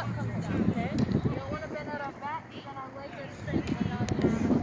butt comes down, okay? You don't want to bend out our back, then our legs are straight.